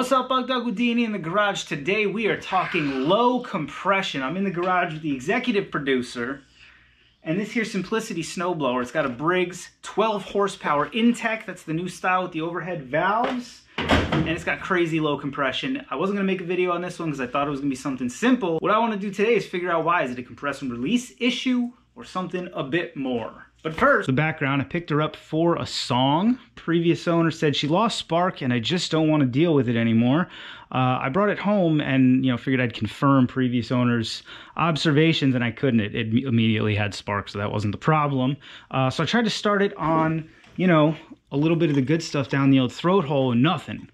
What's up, Bug Dog Houdini in the garage? Today we are talking low compression. I'm in the garage with the executive producer, and this here Simplicity snowblower. It's got a Briggs 12 horsepower Intek. That's the new style with the overhead valves, and it's got crazy low compression. I wasn't gonna make a video on this one because I thought it was gonna be something simple. What I wanna do today is figure out why. Is it a compression release issue or something a bit more? But first, the background, I picked her up for a song. Previous owner said she lost spark and I just don't want to deal with it anymore. Uh, I brought it home and, you know, figured I'd confirm previous owner's observations and I couldn't. It, it immediately had spark, so that wasn't the problem. Uh, so I tried to start it on, you know, a little bit of the good stuff down the old throat hole and nothing.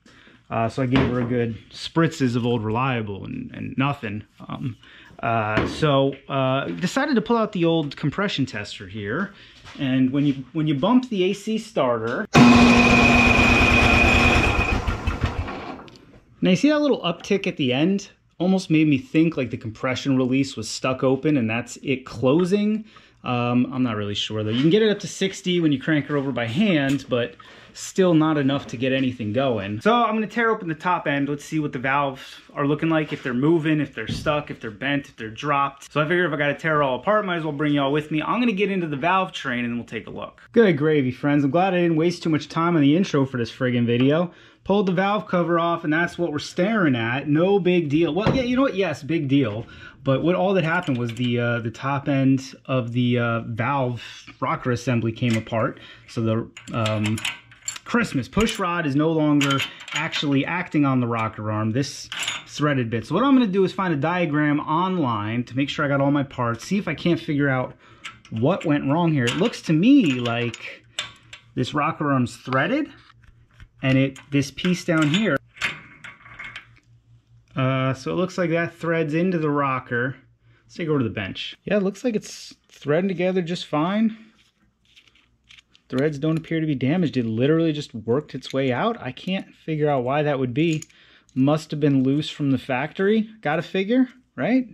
Uh, so I gave her a good spritzes of old reliable and, and nothing. Um, uh, so uh, decided to pull out the old compression tester here and when you when you bump the AC starter, now you see that little uptick at the end? Almost made me think like the compression release was stuck open and that's it closing. Um, I'm not really sure though. You can get it up to 60 when you crank it over by hand, but still not enough to get anything going. So I'm gonna tear open the top end. Let's see what the valves are looking like, if they're moving, if they're stuck, if they're bent, if they're dropped. So I figured if I gotta tear it all apart, might as well bring y'all with me. I'm gonna get into the valve train and then we'll take a look. Good gravy, friends. I'm glad I didn't waste too much time on the intro for this friggin' video. Pulled the valve cover off and that's what we're staring at. No big deal. Well, yeah, you know what? Yes, big deal. But what all that happened was the uh, the top end of the uh, valve rocker assembly came apart. So the um, Christmas. Push rod is no longer actually acting on the rocker arm, this threaded bit. So what I'm gonna do is find a diagram online to make sure I got all my parts, see if I can't figure out what went wrong here. It looks to me like this rocker arm's threaded and it this piece down here. Uh, so it looks like that threads into the rocker. Let's take over to the bench. Yeah, it looks like it's threading together just fine. Threads don't appear to be damaged. It literally just worked its way out. I can't figure out why that would be. Must have been loose from the factory. Gotta figure, right?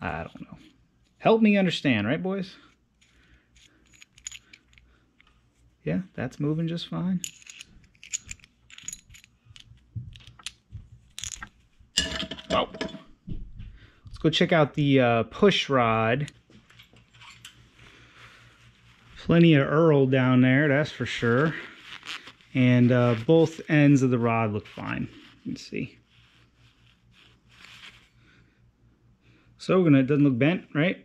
I don't know. Help me understand, right, boys? Yeah, that's moving just fine. Oh. Let's go check out the uh, push rod. Plenty of Earl down there, that's for sure. And uh, both ends of the rod look fine. Let's see. So gonna, it doesn't look bent, right?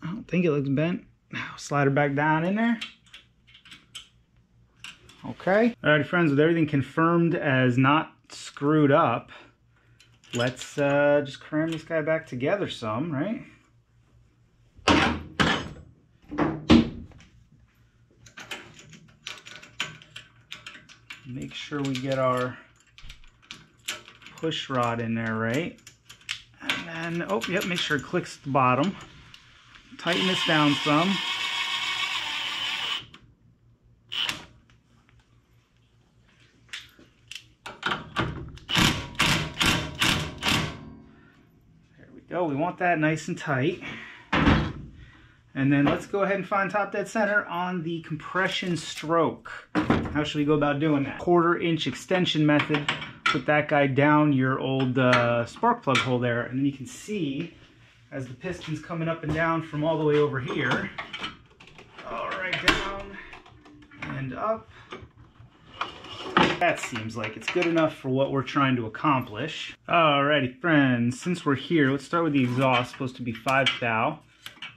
I don't think it looks bent. Now slide her back down in there. Okay. All right, friends, with everything confirmed as not screwed up, let's uh, just cram this guy back together some, right? Make sure we get our push rod in there right. And then, oh, yep, make sure it clicks the bottom. Tighten this down some. There we go. We want that nice and tight. And then let's go ahead and find top dead center on the compression stroke. How should we go about doing that? Quarter inch extension method. Put that guy down your old uh, spark plug hole there. And then you can see as the piston's coming up and down from all the way over here. All right, down and up. That seems like it's good enough for what we're trying to accomplish. Alrighty, friends, since we're here, let's start with the exhaust, supposed to be 5 thou,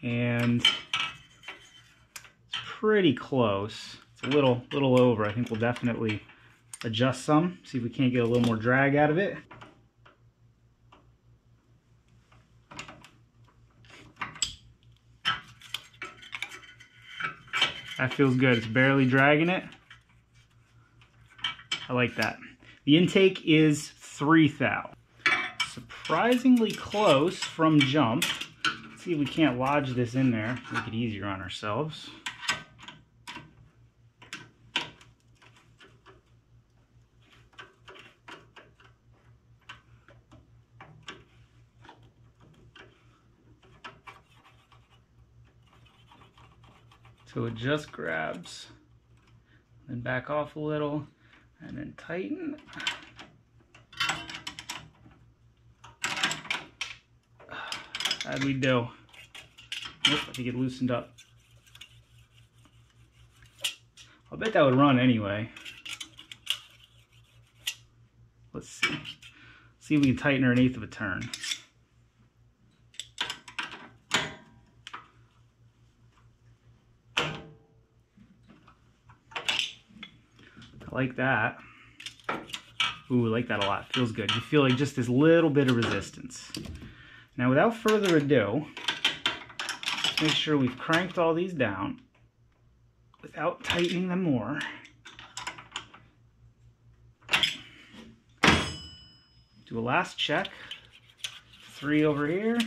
and it's pretty close a little, little over. I think we'll definitely adjust some, see if we can't get a little more drag out of it. That feels good. It's barely dragging it. I like that. The intake is 3 thou. Surprisingly close from jump. Let's see if we can't lodge this in there, make it easier on ourselves. So it just grabs, then back off a little, And then tighten. How'd we do? Nope, I think it loosened up. I'll bet that would run anyway. Let's see. See if we can tighten her an eighth of a turn. Like that. Ooh, I like that a lot. Feels good. You feel like just this little bit of resistance. Now, without further ado, make sure we've cranked all these down without tightening them more. Do a last check. Three over here.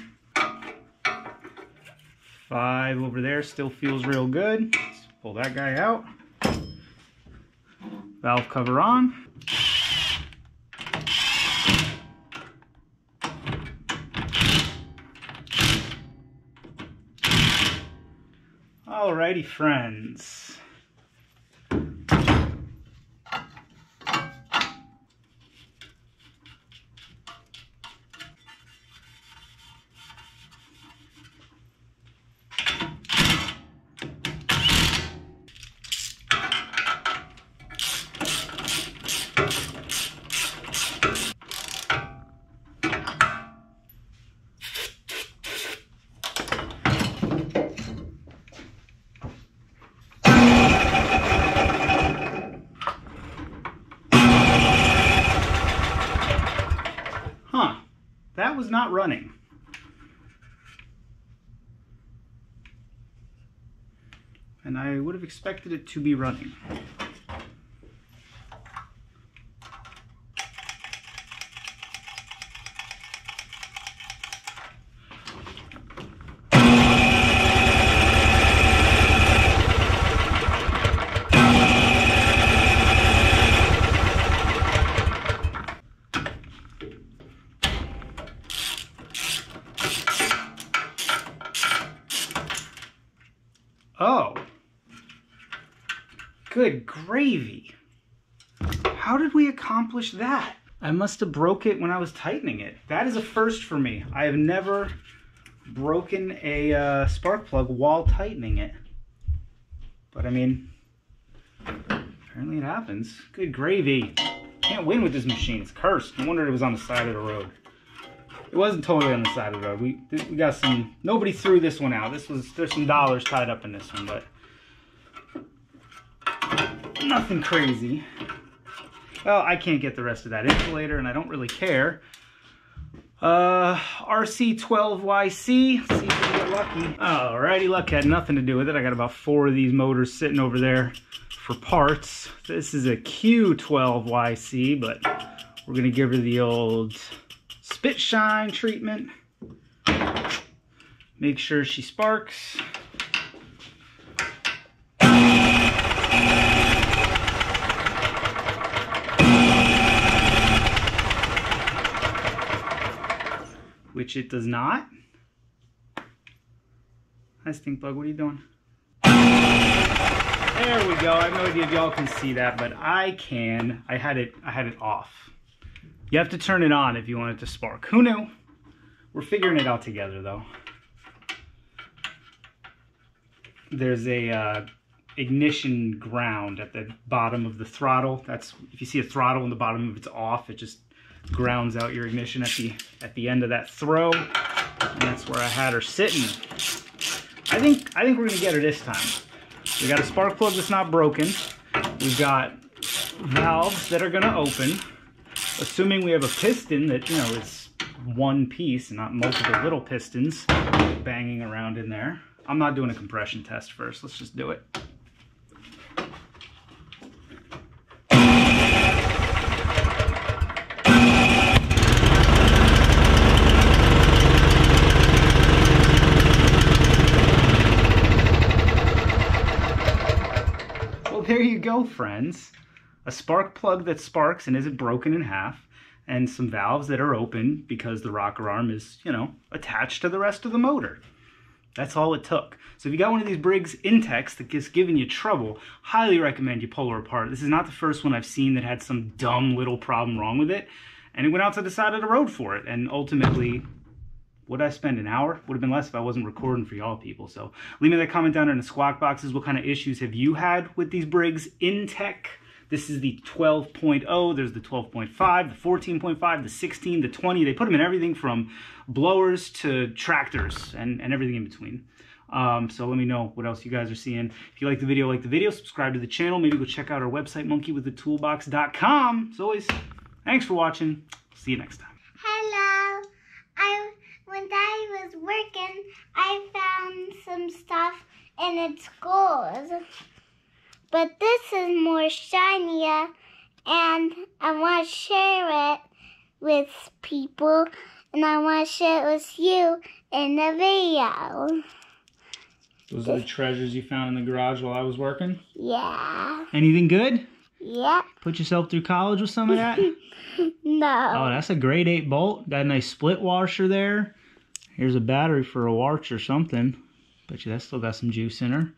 Five over there still feels real good. Let's pull that guy out. Valve cover on. Alrighty, friends. That was not running. And I would have expected it to be running. Oh. Good gravy. How did we accomplish that? I must have broke it when I was tightening it. That is a first for me. I have never broken a uh, spark plug while tightening it. But I mean, apparently it happens. Good gravy. Can't win with this machine. It's cursed. No wonder it was on the side of the road. It wasn't totally on the side of the road. We we got some. Nobody threw this one out. This was there's some dollars tied up in this one, but nothing crazy. Well, I can't get the rest of that insulator, and I don't really care. Uh, RC12YC. See if we get lucky. Alrighty, luck had nothing to do with it. I got about four of these motors sitting over there for parts. This is a Q12YC, but we're gonna give her the old spit shine treatment. Make sure she sparks. Which it does not. Hi stink bug, what are you doing? There we go. I have no idea if y'all can see that, but I can. I had it I had it off. You have to turn it on if you want it to spark. Who knew? We're figuring it out together though. There's a uh, ignition ground at the bottom of the throttle. That's if you see a throttle in the bottom of it's off, it just grounds out your ignition at the at the end of that throw. And that's where I had her sitting. I think I think we're gonna get her this time. We got a spark plug that's not broken. We've got valves that are gonna open assuming we have a piston that, you know, is one piece and not multiple little pistons banging around in there. I'm not doing a compression test first. Let's just do it. Well, there you go, friends a spark plug that sparks and isn't broken in half, and some valves that are open because the rocker arm is, you know, attached to the rest of the motor. That's all it took. So if you got one of these Briggs Inteks that gets giving you trouble, highly recommend you pull her apart. This is not the first one I've seen that had some dumb little problem wrong with it. And it went out to the side of the road for it. And ultimately, would I spend an hour? Would have been less if I wasn't recording for y'all people. So leave me that comment down in the squawk boxes. What kind of issues have you had with these Briggs Intek? This is the 12.0. There's the 12.5, the 14.5, the 16, the 20. They put them in everything from blowers to tractors and, and everything in between. Um, so let me know what else you guys are seeing. If you like the video, like the video, subscribe to the channel. Maybe go check out our website, monkeywithatoolbox.com. As always, thanks for watching. See you next time. Hello. I when Daddy was working, I found some stuff and it's gold. But this is more shinier and I want to share it with people and I want to share it with you in the video. Those are the treasures you found in the garage while I was working. Yeah. Anything good? Yeah. Put yourself through college with some of that? No. Oh, that's a grade 8 bolt. Got a nice split washer there. Here's a battery for a watch or something. Bet you that still got some juice in her.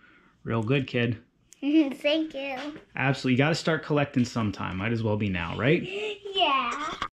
Real good, kid. Thank you. Absolutely. You got to start collecting sometime. Might as well be now, right? Yeah.